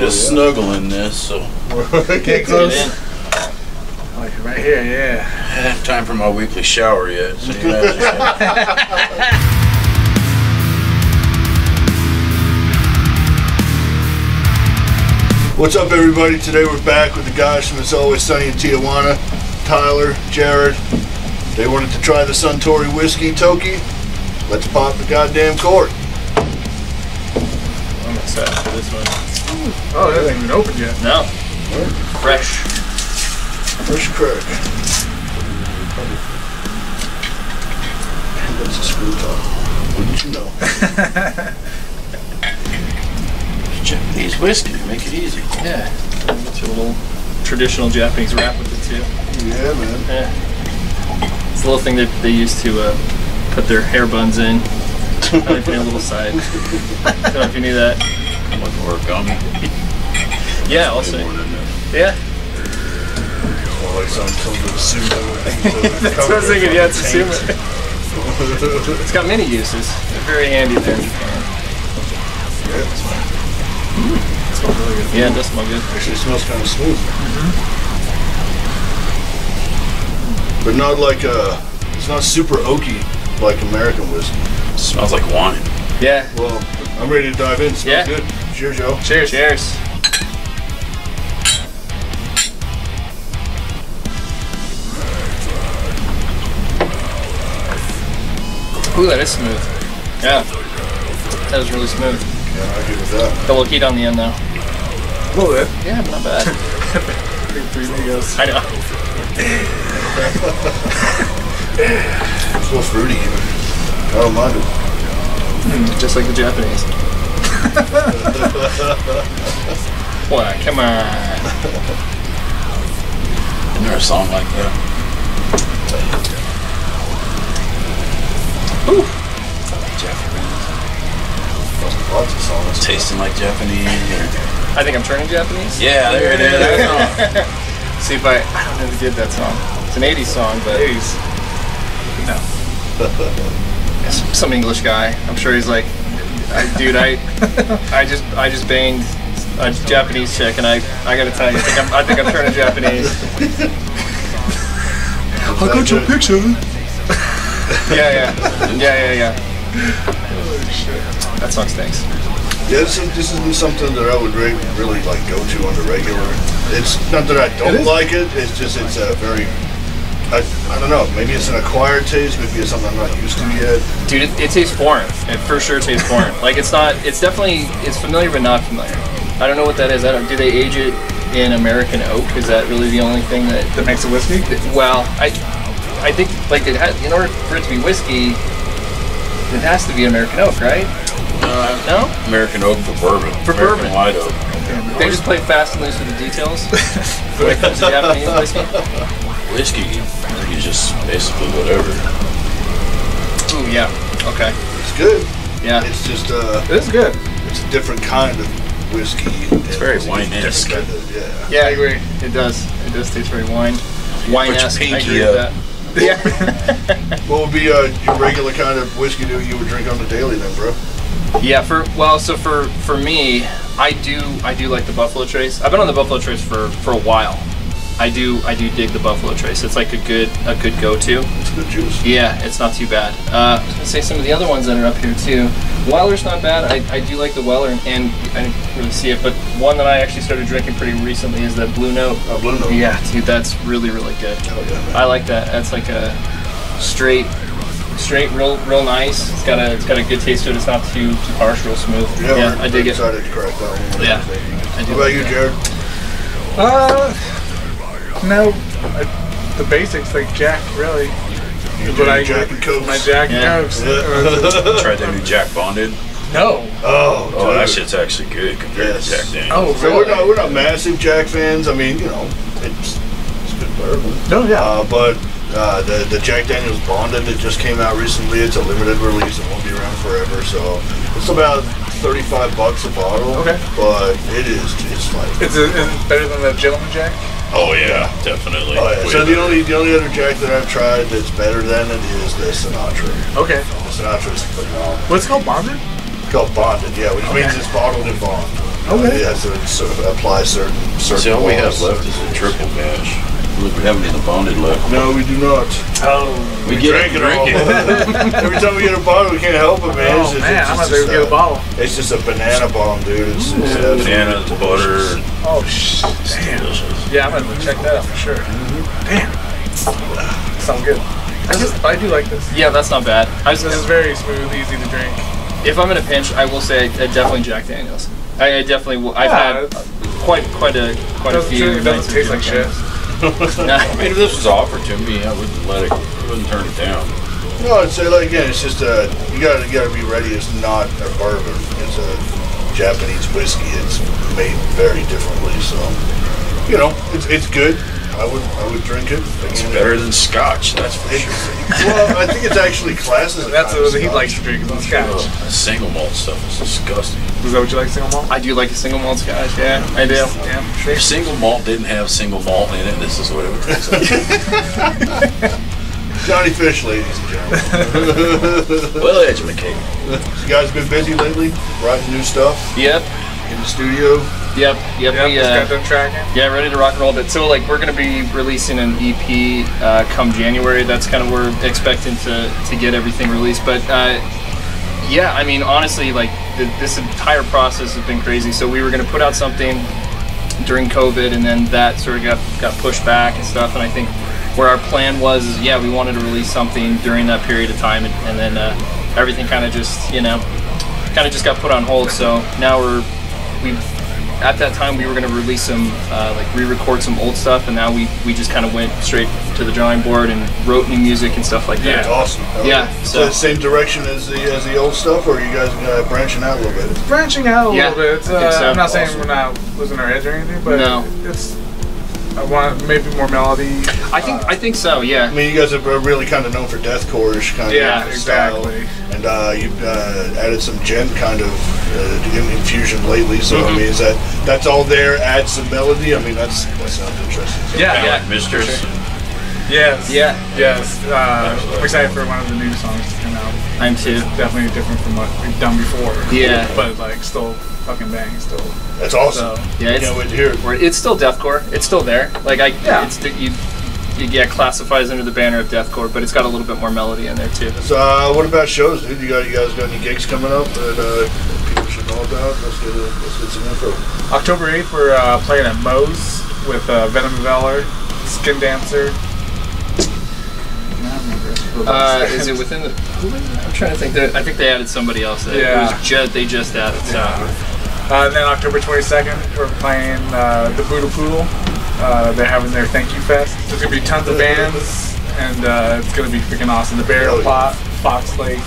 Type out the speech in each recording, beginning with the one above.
get a snuggle in this, so Get get close. in. Like right here, yeah. I don't have time for my weekly shower yet. So you know, What's up, everybody? Today we're back with the guys from It's Always Sunny in Tijuana. Tyler, Jared. They wanted to try the Suntory whiskey Toki. Let's pop the goddamn cork. I'm excited for this one. Oh, that hasn't even opened yet. No. Fresh. Fresh crack. That's a screw top. Wouldn't you know? Japanese whiskey, make it easy. Yeah. Get your little traditional Japanese wrap with it too. Yeah, man. Yeah. It's a little thing that they used to uh, put their hair buns in. Like a little side. I Don't know if you knew that. Like origami. Yeah, also. More. Yeah. Or like some, the. That's what I was thinking. Yeah, it's a sumo. It's got many uses. They're very handy there in Japan. Yeah, it does smell good. Actually smells kind of smooth. Mhm. But not like uh it's not super oaky like American whiskey. smells like wine. Yeah. Well, I'm ready to dive in. Smells Yeah. good. Cheers, Joe. Cheers. Cheers. Ooh, that is smooth. Yeah. That was really smooth. Yeah, I give it that. Double heat on the end though. A little bit. Yeah, but not bad. Big three amigos. I know. It smells fruity even. I don't mind it. Hmm, just like the Japanese. Boy, come on. Isn't there a song like that? Lots of. Tasting like Japanese. Or... I think I'm turning Japanese. Yeah, there it is. See if I I don't know who did that song. It's an 80s song, but Jeez. No. it's some English guy. I'm sure he's like, I, dude, I I just I just banged a Japanese chick, and I I gotta tell you, I think I'm, I think I'm turning Japanese. I got your picture. Yeah, yeah, yeah, yeah, yeah. That song stinks. Yeah, this, is- this isn't something that I would re- really like go to on the regular. It's not that I don't is? like it. It's just it's a very I, I don't know. Maybe it's an acquired taste. Maybe it's something I'm not used to yet. Dude, it, it tastes foreign. It for sure tastes foreign. Like it's not. It's definitely. It's familiar but not familiar. I don't know what that is. I don't. Do they age it in American oak? Is that really the only thing that? That makes it whiskey? Well, I, I think like it has. In order for it to be whiskey, it has to be American oak, right? Uh, No. American oak for bourbon. For American bourbon. white oak. They just play fast and loose with the details when it comes to Japanese whiskey. Whiskey, I think it's just basically whatever. Oh yeah. Okay. It's good. Yeah. It's just uh, It is good. it's a different kind of whiskey. It's very wine-esque. Yeah. Yeah, I agree. It does. It does taste very wine. Wine esque. I agree with that. Yeah. What would be uh, your regular kind of whiskey that you would drink on the daily then, bro? Yeah, for well, so for for me, I do I do like the Buffalo Trace. I've been on the Buffalo Trace for for a while. I do I do dig the Buffalo Trace. It's like a good a good go-to. It's good juice. Yeah, it's not too bad. Uh, I was gonna say some of the other ones that are up here too. Weller's not bad. I, I do like the Weller, and, and I didn't really see it, but one that I actually started drinking pretty recently is the Blue Note. Uh, Blue Note. Yeah, dude, that's really really good. Oh yeah, man. I like that. That's like a straight, straight, real, real nice. It's got a, it's got a good taste to it. It's not too, too harsh, real smooth. Yeah, Yeah, I dig it. excited to crack that one. Yeah, I What do about like you, that. Jared? Uh, no. I, the basics, like Jack, really. You Is do I Jack and Cokes? My Jack Yeah. and Cokes. Yeah. Tried that new Jack Bonded. no. Oh, Oh, that shit's actually good compared Yes. to Jack Daniels. Oh, So we're not we're not massive Jack fans. I mean, you know, it's it's good bourbon. No, yeah. Uh, but uh, the the Jack Daniels Bonded that just came out recently, it's a limited release. It won't be around forever. So it's about thirty five bucks a bottle. Okay. But it is just like Is it, is it better than the Gentleman Jack? Oh yeah, definitely. Oh, yeah. Way So the only the only other Jack that I've tried that's better than it is the Sinatra. Okay. The Sinatra is phenomenal. What's it called? Bonded? It's called bonded, yeah, which means it's bottled in bond. know, Okay. It has to sort of apply certain certain. See, all we have left is a triple mash. Look, we haven't even bonded left. No, we do not. Oh, We We get drink it, it drink it. Every time we get a bottle, we can't help it, man. oh It's just- man, it's I'm just- gonna it's get a a- bottle. It's just a banana bomb, dude. It's, it's absolutely Bananas, butter, Oh sh. Damn. delicious. Yeah, I'm gonna check that out for sure. Mm-hmm. Damn. Sounds good. I just, I do like this. Yeah, that's not bad. I was, This is very smooth, easy to drink. if I'm in a pinch, I will say I, definitely Jack Daniels. I, I definitely will. I've Yeah, had quite quite a quite a few. it doesn't taste like Jack shit. I mean, if this was offered to me, I wouldn't let it, I wouldn't turn it down. No, I'd say like again, it's just uh, you gotta you gotta be ready. It's not a bourbon. It's a Japanese whiskey. It's made very differently. So, you know, it's it's good. I would I would drink it. It's Again, better than scotch, that's for sure. well, I think it's actually classes. That's what he likes to drink, is Ugh, scotch. Single malt stuff is disgusting. Is that what you like, single malt? I do like a single malt scotch. Yeah, I do. Yeah, sure. If single malt didn't have single malt in it, this is what it would taste like. Johnny Fish, ladies and gentlemen. well educated. you guys been busy lately? Writing new stuff Yep, in the studio. Yep, yep. Yeah, we, uh, got tracking. Yeah, ready to rock and roll. But so like we're gonna be releasing an EP uh, come January. That's kind of we're expecting to to get everything released. But uh, yeah, I mean honestly, like the, this entire process has been crazy. So we were gonna put out something during COVID, and then that sort of got got pushed back and stuff. And I think where our plan was, is, yeah, we wanted to release something during that period of time, and, and then uh, everything kind of just you know kind of just got put on hold. So now we're we at that time we were going to release some uh, like re-record some old stuff, and now we we just kind of went straight to the drawing board and wrote new music and stuff like That's that. awesome. Hell Yeah, So, so- the same direction as the as the old stuff, or are you guys uh, branching out a little bit? branching out a Yeah, little bit. It's, I think uh, so. I'm not saying we're not losing our edge or anything, but No. it's. I want maybe more melody. I think uh, I think so. Yeah. I mean, you guys are really kind of known for deathcore-ish kind Yeah, of style, exactly. and uh, you uh, added some djent kind of uh, infusion lately. So I Mhm. mean, is that that's all there? Add some melody. I mean, that's that sounds interesting. Yeah, yeah, of like Miss Stress. Yes. Yeah. Yes. Uh, I'm excited for one of the new songs to come out. I'm too. Definitely different from what we've done before. Yeah. But like still fucking bang. Still. That's awesome. So. Yeah, it's Can't wait to hear it. it's still deathcore. It's still there. Like I Yeah. it's the- you. You, yeah, classifies under the banner of deathcore, but it's got a little bit more melody in there too. So, uh, what about shows, dude? You got you guys got any gigs coming up that uh, people should know about? Let's get a, let's get some info. October 8th, we're uh, playing at Moe's with uh, Venom of Valor, Skin Dancer. I don't remember. Uh, is it within the? Who is it? I'm trying to think. I think they added somebody else. That Yeah. It was just they just added. So. Uh, and then October 22nd, we're playing uh, the Buddha Poodle. Uh, they're having their thank you fest. There's gonna be tons of bands, and uh, it's gonna be freaking awesome. The Burial Hell yeah. Plot, Fox Lake,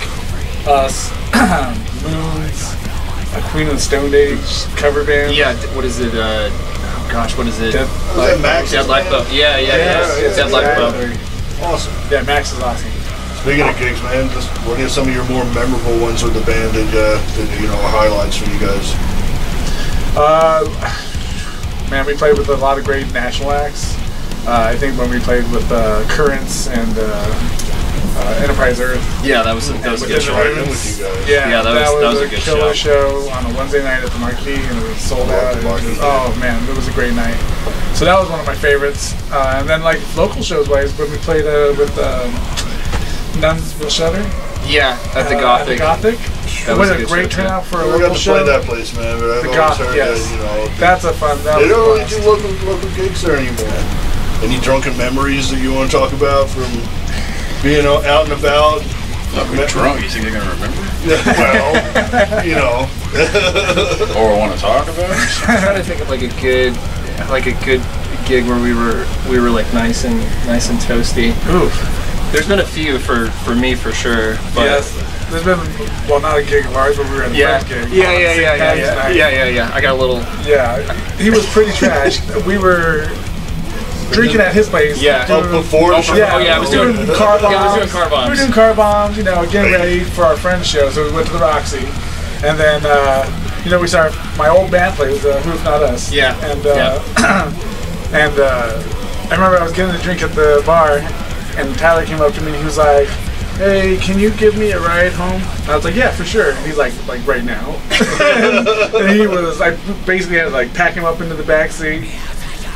us, Moons, uh, Queen of the Stone Age cover band. Yeah. What is it? Uh, oh gosh, what is it? Dead, Was that Max? Dead Lifeboat. Yeah, yeah, yeah. Yes, yes, Dead Lifeboat. exactly. Awesome. Yeah, Max is awesome. Speaking of gigs, man, just what are some of your more memorable ones with the band that, uh, that you know highlights for you guys? Uh, man, we played with a lot of great national acts. Uh, I think when we played with uh, Currents and uh, uh, Enterprise Earth. Yeah, that was that was a good show. Right in Rooms. with you guys. Yeah, Yeah, that was- that was a good killer show. show. on a Wednesday night at the Marquee, and it was sold out. was- oh man, it was a great night. So that was one of my favorites. Uh, and then like local shows wise, when we played uh, with um, Nuns Will Shudder Yeah, at the uh, Gothic. At the Gothic. That it was was a a great show, turnout for a We local got to show. play that place, man. But I've The always Goth- heard yes. that you know That's a fun. That they don't really do local local gigs there anymore. Any drunken memories that you want to talk about from being out and about? Not be drunk, you think they're gonna remember? well, you know, Or want to talk about? I'm trying to think of like a good, like a good gig where we were we were like nice and nice and toasty. Oof. There's been a few for for me for sure. But yes. There's been well, not a gig of ours, but we were in a Yeah. friend's gig. Yeah, yeah, yeah, yeah, yeah, night. yeah, yeah, yeah. I got a little. Yeah, he was pretty trash. we were drinking at his place. Yeah. oh, before the show. Yeah. oh, yeah, I was doing- car bombs. yeah, I was doing car bombs. We were doing car bombs, you know, getting ready for our friend's show. So we went to the Roxy, and then uh, you know we saw my old band play was uh, Who's Not Us. Yeah. and uh, and uh, I remember I was getting a drink at the bar, and Tyler came up to me. And he was like, hey, can you give me a ride home? I was like, yeah, for sure. And he's like, like right now. and he was, I basically had to like pack him up into the back seat.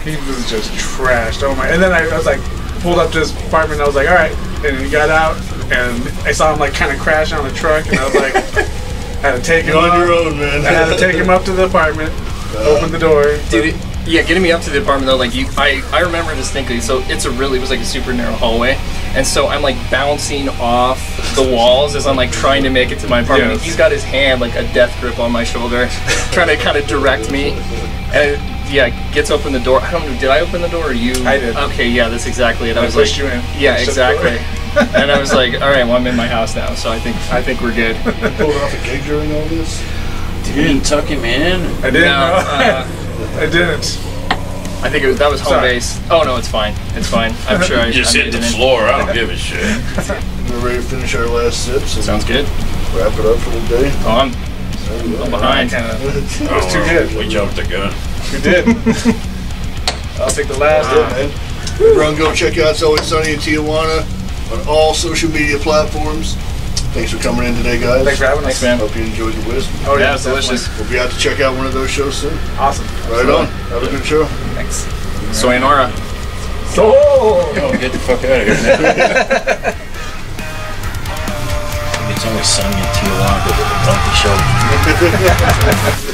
He was just trashed. Oh my! And then I, I was like, pulled up to his apartment. And I was like, all right. And he got out, and I saw him like kind of crash on the truck, and I was like, I had to take him You're on up. your own, man. I had to take him up to the apartment, open the door. Dude, it, yeah, getting me up to the apartment though, like you, I, I remember distinctly. So it's a really, it was like a super narrow hallway, and so I'm like bouncing off the walls as I'm like trying to make it to my apartment. Yes. He's got his hand like a death grip on my shoulder, trying to kind of direct me, and yeah, gets open the door. I don't know, did I open the door or you? I did. Okay, yeah, that's exactly it. I, I was pushed like, you in. yeah, Shut exactly. and I was like, all right, well I'm in my house now, so I think I think we're good. You pulled off a gig during all this. You didn't tuck him in? I didn't. No, know. uh, I didn't. I think it was that was home Sorry. base. Oh no, it's fine. It's fine. I'm sure I just I hit the it in. floor. I don't give a shit. We're ready to finish our last sips and Sounds good. wrap it up for the day. Oh, I'm, I'm behind. kind of. Was too good. We jumped the gun. We did. I'll take the last. it, man. Everyone go check out It's Always Sunny in Tijuana on all social media platforms. Thanks for coming in today, guys. Thanks for having Thanks, us. man. Hope you enjoyed the whiskey. Oh Yeah, yeah, it's delicious. We'll be out to check out one of those shows soon. Awesome. Right on. Have a good show. Thanks. Soyanora. So. Oh, get the fuck out of here now. it's only sunny in Tijuana because of the donkey show.